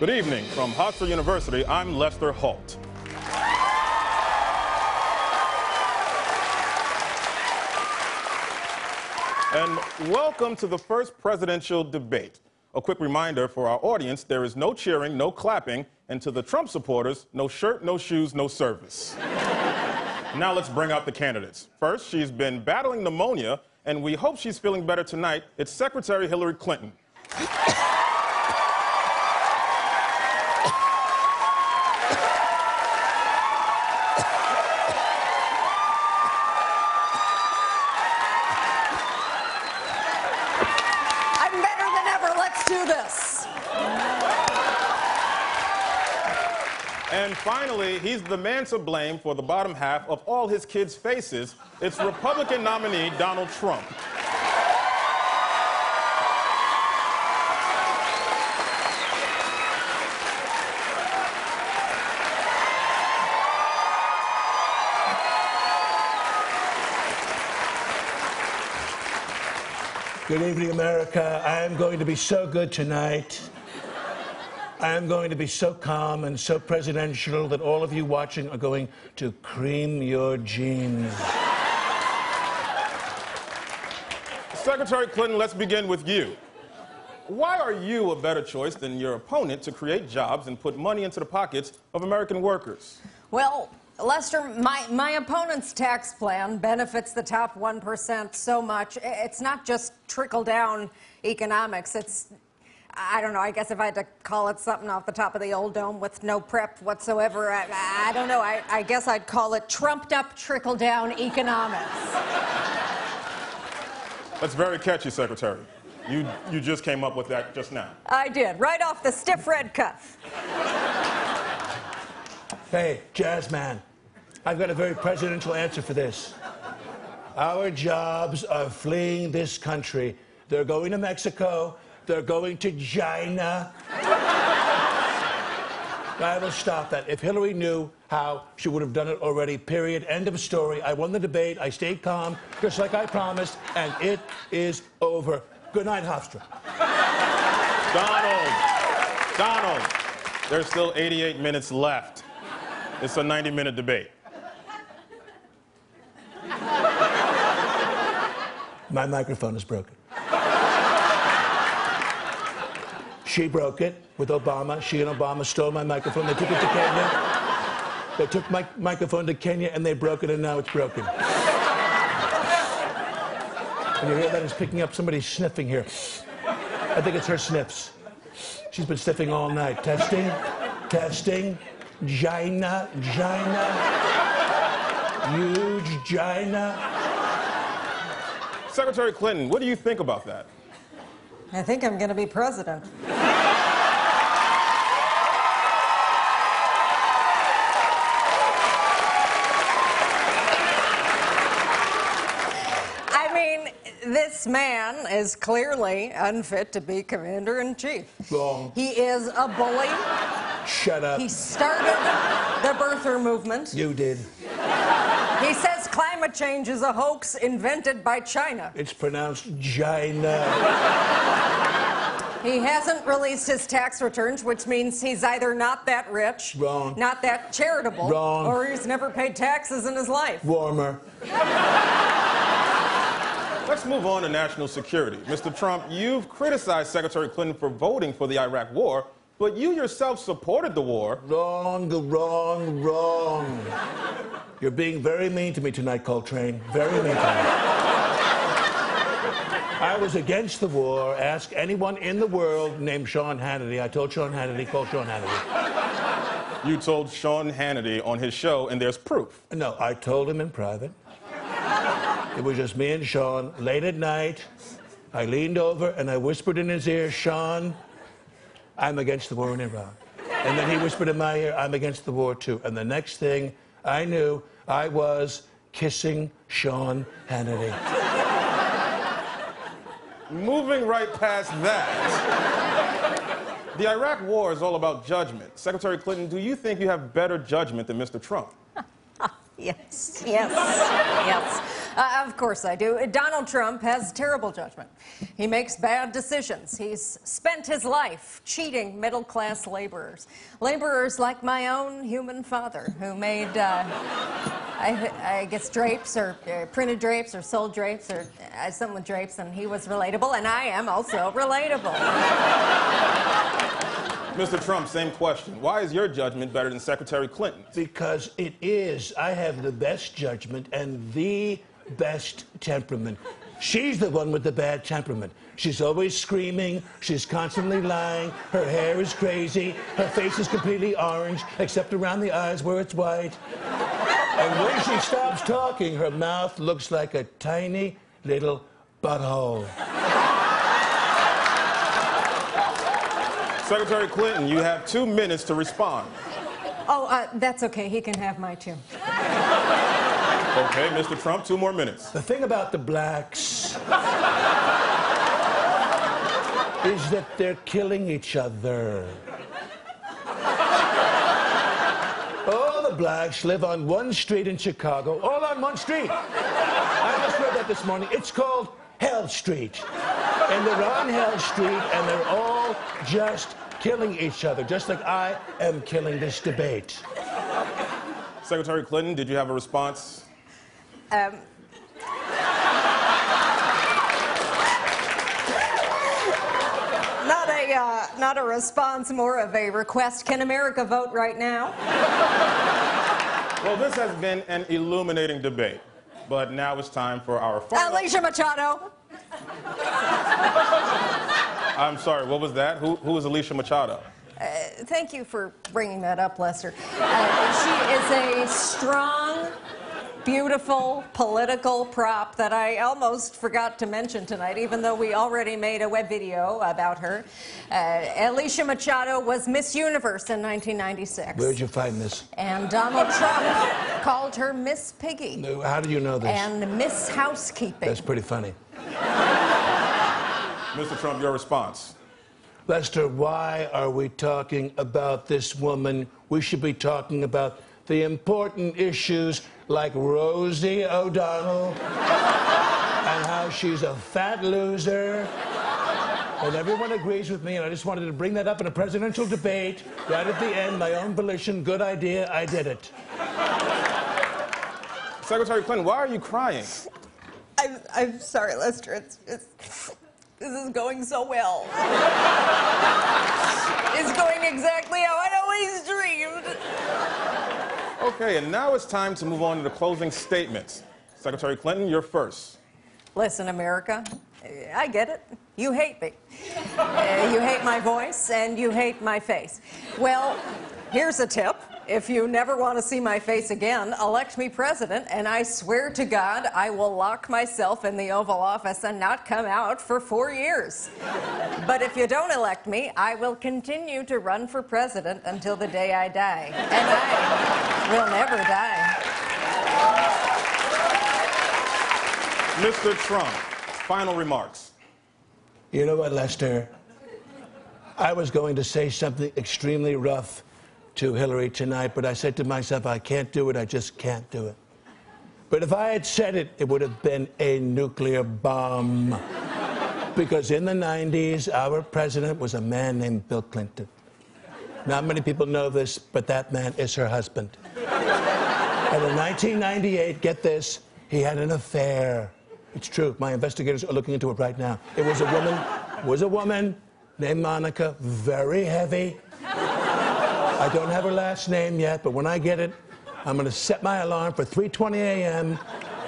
Good evening. From Hofstra University, I'm Lester Holt. And welcome to the first presidential debate. A quick reminder for our audience there is no cheering, no clapping, and to the Trump supporters, no shirt, no shoes, no service. now let's bring out the candidates. First, she's been battling pneumonia, and we hope she's feeling better tonight. It's Secretary Hillary Clinton. Finally, he's the man to blame for the bottom half of all his kids' faces. It's Republican nominee Donald Trump. Good evening, America. I am going to be so good tonight. I am going to be so calm and so presidential that all of you watching are going to cream your jeans. Secretary Clinton, let's begin with you. Why are you a better choice than your opponent to create jobs and put money into the pockets of American workers? Well, Lester, my, my opponent's tax plan benefits the top 1% so much. It's not just trickle down economics. It's, I don't know, I guess if I had to call it something off the top of the old dome with no prep whatsoever, I, I don't know. I, I guess I'd call it trumped up trickle down economics. That's very catchy, Secretary. You, you just came up with that just now. I did, right off the stiff red cuff. Hey, jazz man, I've got a very presidential answer for this. Our jobs are fleeing this country. They're going to Mexico. They're going to China. I will stop that. If Hillary knew how, she would have done it already. Period. End of story. I won the debate. I stayed calm, just like I promised, and it is over. Good night, Hofstra. Donald! Donald! There's still 88 minutes left. It's a 90 minute debate. My microphone is broken. She broke it with Obama. She and Obama stole my microphone. They took it to Kenya. They took my microphone to Kenya and they broke it, and now it's broken. And you hear that? It's picking up somebody sniffing here. I think it's her sniffs. She's been sniffing all night. Testing, testing. Gina, Gina. Huge Gina. Secretary Clinton, what do you think about that? I think I'm going to be president. I mean, this man is clearly unfit to be commander in chief. Wrong. He is a bully. Shut up. He started the birther movement. You did. He says climate change is a hoax invented by China. It's pronounced Gina. He hasn't released his tax returns, which means he's either not that rich, Wrong. not that charitable, Wrong. or he's never paid taxes in his life. Warmer. Let's move on to national security. Mr. Trump, you've criticized Secretary Clinton for voting for the Iraq War, but you yourself supported the war. Wrong, wrong, wrong. You're being very mean to me tonight, Coltrane. Very mean to me. I was against the war. Ask anyone in the world named Sean Hannity. I told Sean Hannity, call Sean Hannity. You told Sean Hannity on his show, and there's proof. No, I told him in private. It was just me and Sean. Late at night, I leaned over and I whispered in his ear, Sean, I'm against the war in Iraq. And then he whispered in my ear, I'm against the war too. And the next thing I knew, I was kissing Sean Hannity. Moving right past that, the Iraq War is all about judgment. Secretary Clinton, do you think you have better judgment than Mr. Trump? Yes, yes, yes. Uh, of course I do. Donald Trump has terrible judgment. He makes bad decisions. He's spent his life cheating middle class laborers. Laborers like my own human father, who made, uh, I, I, guess, drapes or uh, printed drapes or sold drapes or uh, something with drapes, and he was relatable, and I am also relatable. Mr. Trump, same question. Why is your judgment better than Secretary Clinton? Because it is. I have the best judgment and the best temperament. She's the one with the bad temperament. She's always screaming. She's constantly lying. Her hair is crazy. Her face is completely orange, except around the eyes where it's white. And when she stops talking, her mouth looks like a tiny little butthole. Secretary Clinton, you have two minutes to respond. Oh, uh, that's okay. He can have my two. Okay, Mr. Trump, two more minutes. The thing about the blacks is that they're killing each other. All the blacks live on one street in Chicago, all on one street. I just read that this morning. It's called Hell Street. And they're on Hell Street, and they're all just killing each other, just like I am killing this debate. Secretary Clinton, did you have a response? Um, not a uh, not a response, more of a request. Can America vote right now? Well, this has been an illuminating debate, but now it's time for our final. Alicia Machado. I'm sorry, what was that? Who, who is Alicia Machado? Uh, thank you for bringing that up, Lester. Uh, she is a strong, beautiful political prop that I almost forgot to mention tonight, even though we already made a web video about her. Uh, Alicia Machado was Miss Universe in 1996. Where'd you find this? And Donald Trump called her Miss Piggy. How do you know this? And Miss Housekeeping. That's pretty funny. Mr. Trump, your response. Lester, why are we talking about this woman? We should be talking about the important issues like Rosie O'Donnell and how she's a fat loser. And everyone agrees with me, and I just wanted to bring that up in a presidential debate right at the end. My own volition, good idea, I did it. Secretary Clinton, why are you crying? I'm, I'm sorry, Lester. It's, it's, this is going so well. it's going exactly how I'd always dreamed. Okay, and now it's time to move on to the closing statements. Secretary Clinton, you're first. Listen, America, I get it. You hate me. Uh, you hate my voice and you hate my face. Well, here's a tip. If you never want to see my face again, elect me president, and I swear to God I will lock myself in the Oval Office and not come out for four years. But if you don't elect me, I will continue to run for president until the day I die. And I will never die. Mr. Trump, final remarks. You know what, Lester? I was going to say something extremely rough to Hillary tonight, but I said to myself, I can't do it. I just can't do it. But if I had said it, it would have been a nuclear bomb. because in the 90s, our president was a man named Bill Clinton. Not many people know this, but that man is her husband. and in 1998, get this, he had an affair. It's true. My investigators are looking into it right now. It was a woman, was a woman named Monica, very heavy, I don't have her last name yet, but when I get it, I'm going to set my alarm for 3:20 a.m.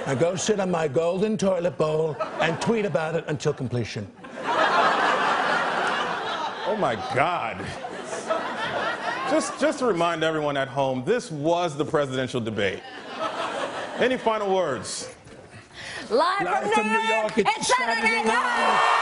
and go sit on my golden toilet bowl and tweet about it until completion. Oh my God. Just, just to remind everyone at home, this was the presidential debate. Any final words? Live, Live from, from New New York, York, it's it's Saturday Saturday night.